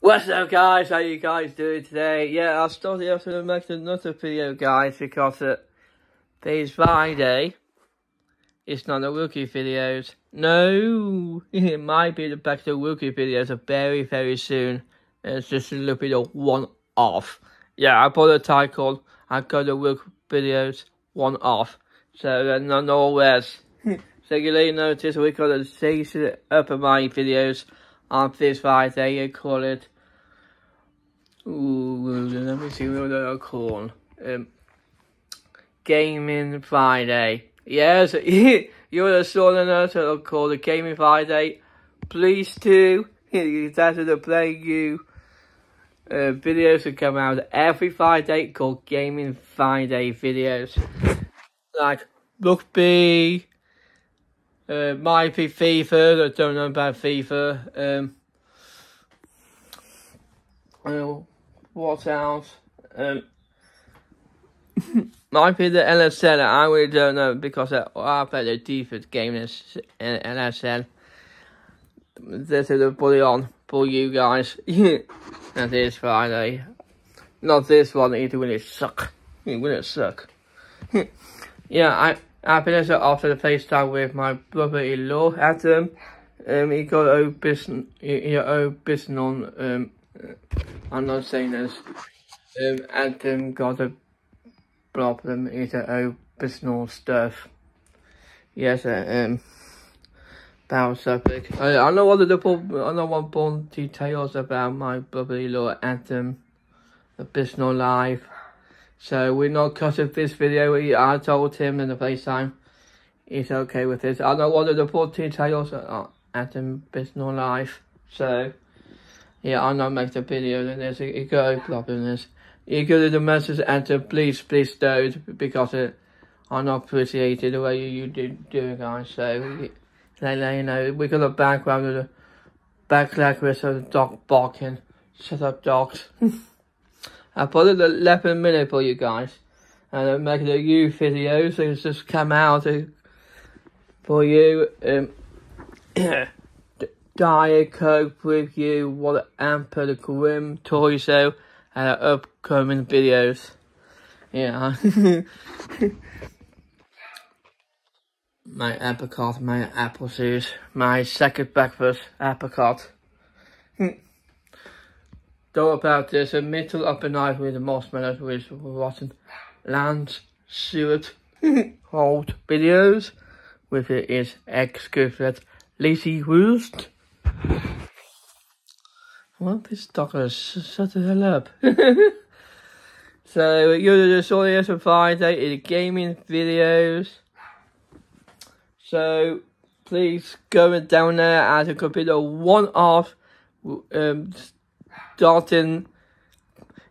What's up guys, how you guys doing today? Yeah, I started off to make another video guys because uh, today's Friday. It's not the rookie videos. No, it might be the back to rookie videos very very soon. It's just a little bit of one off. Yeah, I put a title. I got the rookie videos one off. So uh, not always. so you may notice we got a season up of my videos on this Friday. You call it Ooh, let me see what they're called. Um, Gaming Friday. Yes, you're sort of nurse that'll call it Gaming Friday. Please do. That's to play you. Uh, videos that come out every Friday called Gaming Friday videos. Like rugby, uh, might be FIFA, I don't know about FIFA. Um, well, what else? Um, might be the LSL. I really don't know because I, I played a defense game in LSL. This is a bully on for you guys. and this Friday. Not this one either when it suck. When it suck. yeah, I I finished after the FaceTime with my brother-in-law Adam. Um, he got a business, he, he a on um I'm not saying this. Um, Adam got a problem with a stuff. Yes, uh, um, about subject. I, I know what the I know what more details about my brother-in-law Adam, the personal life. So we're not cutting this video. I told him in the FaceTime he's okay with this. I don't know what the full details of Adam personal life. So yeah, I'm not make the video in this. You go problem this. You go to the message enter please please don't because uh, it I not appreciated the way you do do guys. So like you know we got a background of the background with the dog barking. Shut up dogs. I put it 11 minute for you guys. And I'm making a new video so it's just come out for you. Um Diet Coke with you, what Amper the Grim Toy Show, and upcoming videos. Yeah. my apricot, my apple juice, my second breakfast apricot. Don't about this, a middle up a night with the marshmallows with rotten land suet old videos with it is exquisite lazy roost. Well, this doctor shut the hell up. so, you're just audience for Friday in gaming videos. So, please go down there as a computer one off um, starting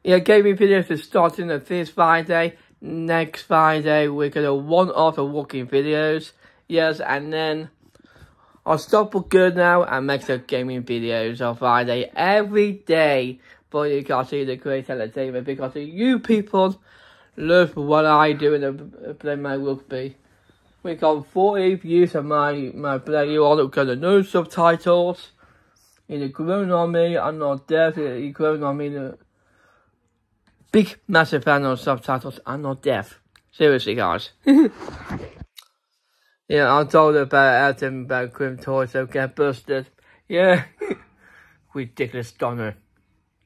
yeah gaming videos is starting this Friday. Next Friday we're gonna one off of walking videos. Yes, and then I'll stop for good now and make the gaming videos on Friday every day for you guys see the great entertainment because you people love what I do and uh, play my rugby. We got 40 views of my, my play. You all got no subtitles. The grown on me, I'm not deaf. You grown on me. Big, massive fan of subtitles. I'm not deaf. Seriously, guys. Yeah, I told about Adam about Grim Toy Show get busted. Yeah. ridiculous Donna.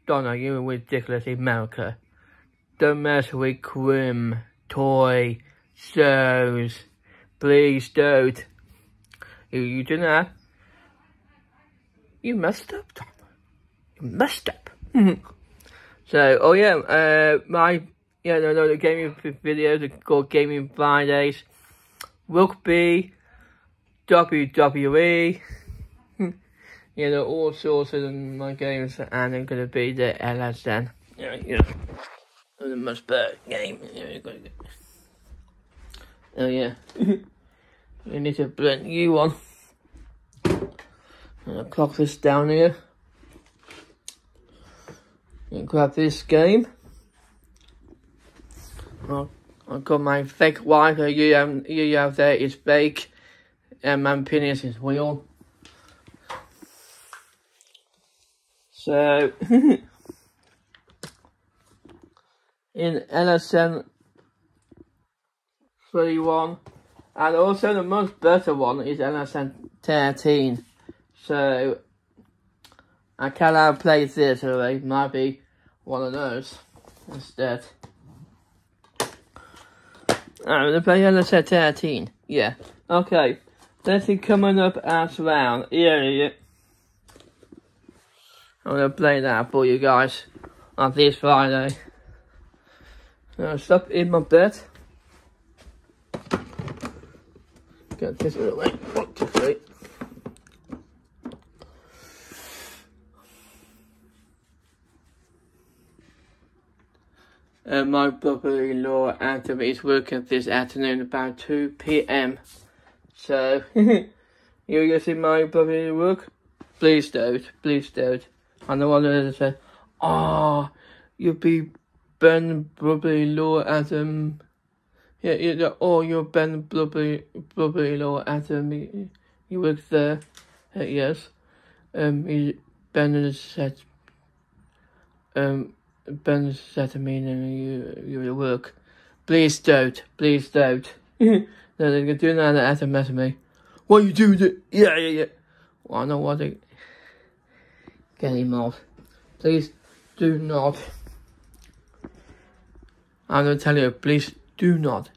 Donna, you're ridiculous America. Don't mess with Grim toy shows. Please don't. You, you do that. You messed up, Donna. You messed up. so, oh yeah, uh, my, yeah, no, no, the gaming videos are called Gaming Fridays rugby, WWE, you know, all sorts of my games, and I'm going to be the LSN. Yeah, know, the most better game. Oh, yeah. we need to blend you one. I'll clock this down here. And grab this game. I'll I've got my fake wife you have, you have there is fake and my penis is real. So, in LSN 31, and also the most better one is LSN 13. So, I cannot play this already, might be one of those instead. I'm gonna play LSN 13, yeah, okay. This is coming up as round, yeah, yeah. I'm gonna play that for you guys on this Friday. Stop in my bed. Get this the. One, two, three. Uh, my brother-in-law Adam is working this afternoon about 2 p.m. So, you gonna see my brother-in-law work? Please don't, please don't. And the one that said, "Ah, oh, you'll be Ben brother-in-law Adam." Yeah, yeah. Oh, you're Ben brother brother-in-law Adam. You, you work there. Uh, yes. Um, he, Ben said. Um, To me, "You, you work." Please don't. Please don't. no, they're doing that mess me. What you doing? Yeah, yeah, yeah. Well, I know what they get him off. Please do not. I'm gonna tell you, please do not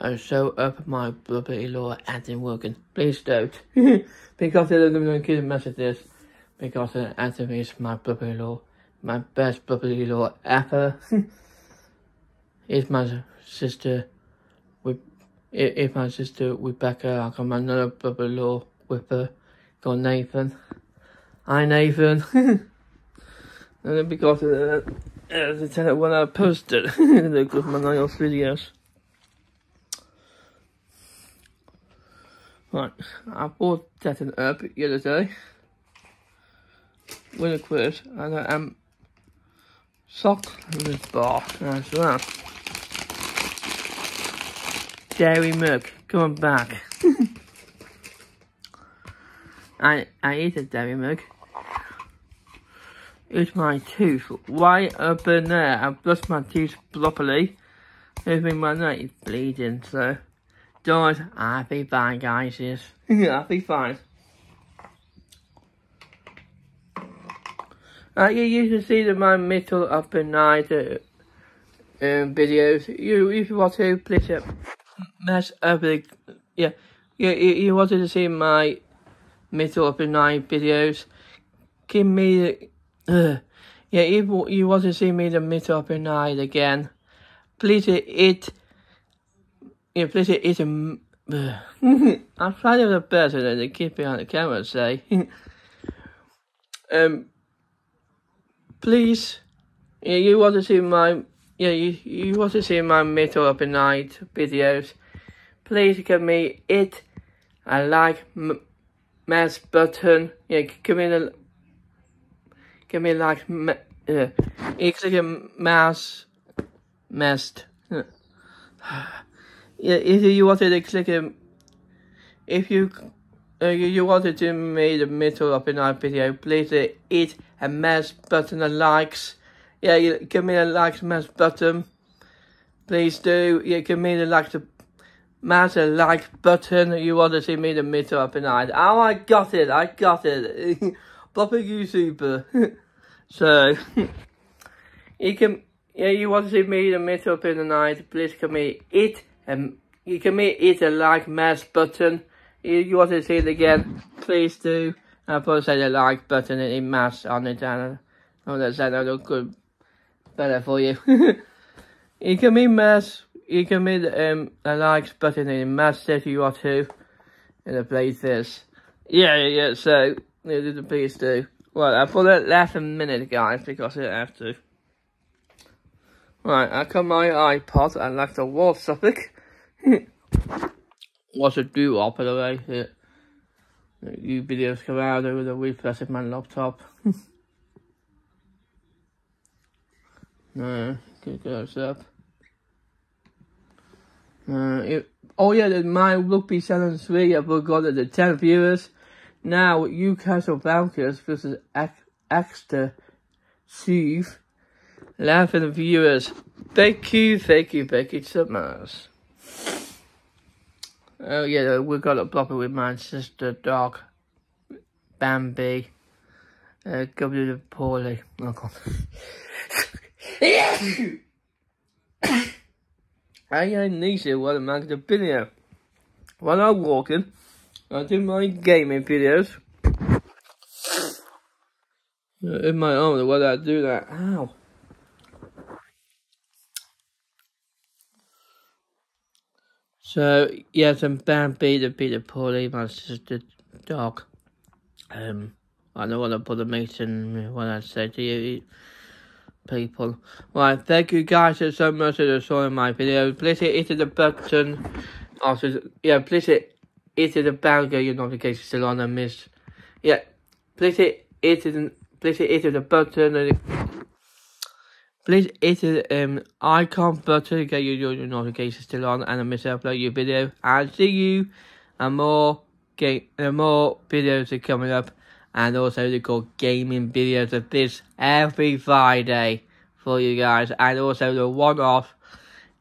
uh, show up my brother-in-law Adam working. Please don't. because they're gonna keep messages. Because the Adam is my brother-in-law. My best brother-in-law ever. Is my sister with if my sister Rebecca, I got my another brother-in-law with her called Nathan. Hi Nathan. and then because that, uh, the tenant when I posted the good my nails videos. Right, I bought that up the other day. With a quiz, and I am this bar as well. Dairy milk, coming back. I I eat a dairy milk It's my tooth right up in there. I've brushed my teeth properly. Everything my neck is bleeding, so don't I'll be fine guys, yes. I'll be fine. You used to see the my middle up in night uh, um, videos. You if you want to please uh, mess up the yeah. Yeah, you, you wanted to see my middle up in night videos. Give me the uh, yeah, if you want to see me the middle up in night again, please it. Yeah, please it. Uh, I'm trying to the best than the kid behind the camera say. um, please, yeah, you want to see my yeah, you you want to see my middle up in night videos? Please give me it a like, mass button. Yeah, give me the give me like uh, ik zeg mass mest. yeah, if you wanted to click him, if you uh, you wanted to make the middle of an video, please uh, hit a mass button and likes. Yeah, you, give me a likes mass button. Please do. Yeah, give me the like the mass a like button. You want to see me the middle of the night. Oh, I got it. I got it. proper YouTuber. so, you can, yeah, you want to see me the middle up in the night, please can me hit, um, you can me hit a like mass button. You, you want to see it again, please do. I'll probably say the like button in mass on the channel. Oh, that's that look good, better for you. you can me mass, you can me um, a like button in mass if you want to. In the place this. Yeah, yeah, so, yeah, please do. Well, I put it less a minute, guys, because I have to. Right, I got my iPod and left the wall topic. What's a do up by the way? You videos come out over the of my laptop. no, good goes up. Uh, it, oh yeah, my rugby challenge three, I forgot the 10 viewers. Now, Newcastle Falcons versus extra soothe laughing viewers. Thank you, thank you, thank you so much. Oh yeah, we've got a blopper with my sister dog, Bambi. Uh, W poorly. Oh god. I need to what I'm the video. While I'm walking, I do my gaming videos. In my own, why I do that? Ow. So, yes, I'm Bambi the Peter Polly, my sister dog. Um, I don't want to put a meeting when I say to you people. Right, thank you guys so much for showing my video. Please hit the button. Also, yeah, please hit, the bell, get your notifications still on and miss. Yeah, please hit, the, please hit the button. Please hit the um, icon button to get your, your notifications still on and I miss upload your video. I'll see you and more game and more videos are coming up and also the called gaming videos of this every Friday for you guys and also the one off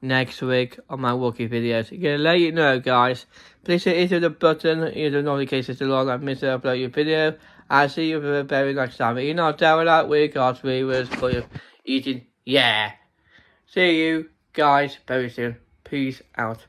next week on my Wookie videos. I'm gonna let you know guys. Please hit the button, hit the notifications still on and miss upload your video. I'll see you very next time. You're not down that week, God's viewers for your eating yeah. See you guys very soon. Peace out.